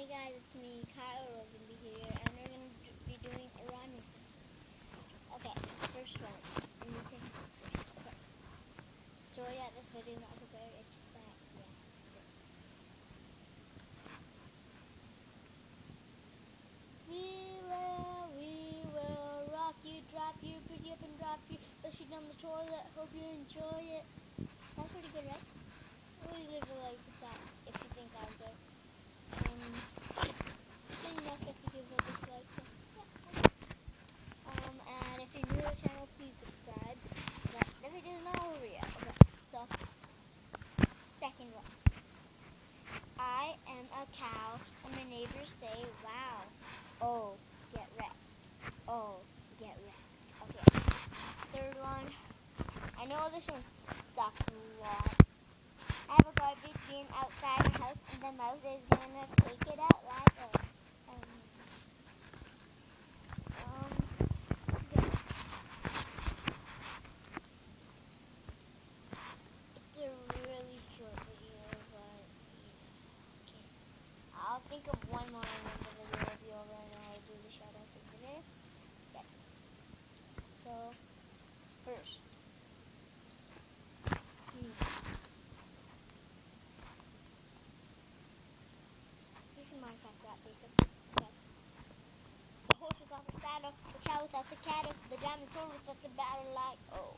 Hey guys, it's me, Kyle Rosenby here, and we're going to be doing a session. Okay, first one. Let me take first. Okay. So yeah, this video is not prepared, it's just that, yeah. We will, we will rock you, drop you, pick you up and drop you, flush you down the toilet, hope you enjoy it. That's pretty good, right? Always leave a like to that if you think I'm good. Um, let me know if you give a dislike. So, yeah, okay. Um, and if you're new to the channel, please subscribe. But the video is not over yet. Okay, so, second one. I am a cow, and my neighbors say, wow. Oh, get wrecked. Oh, get wrecked. Okay. Third one. I know this one sucks a lot. I have a garbage bin outside the house, and the mouse is gonna take it out like a. Um, um, yeah. It's a really short video, but yeah, okay. I'll think of one more and then the video will be over and I'll do the shout outs at the end. Okay. So, first. Hmm. This is Minecraft rap, basically. Okay. The horse off the saddle, the cow was out the cattle, the diamond sword was the battle like, oh,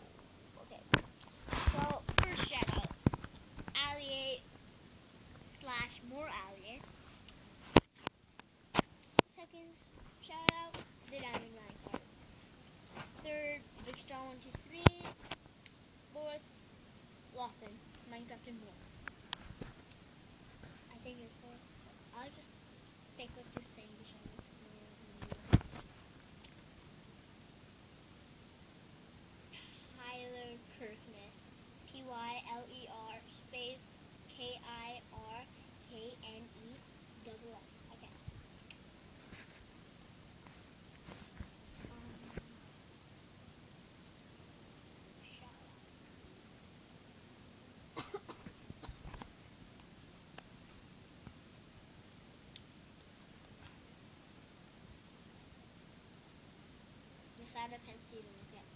another pencil. Yeah.